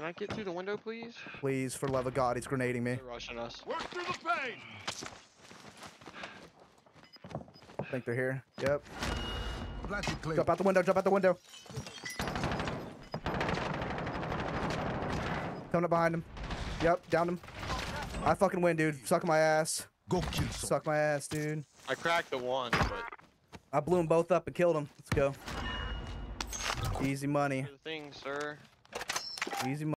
Can I get through the window, please? Please, for love of God, he's grenading me. They're rushing us. Work through the pain. I think they're here. Yep. Jump out the window, jump out the window. Coming up behind him. Yep, Down him. I fucking win, dude. Suck my ass. Go kill. Suck my ass, dude. I cracked the one, but I blew them both up and killed them. Let's go. Easy money. thing, sir. Easy money.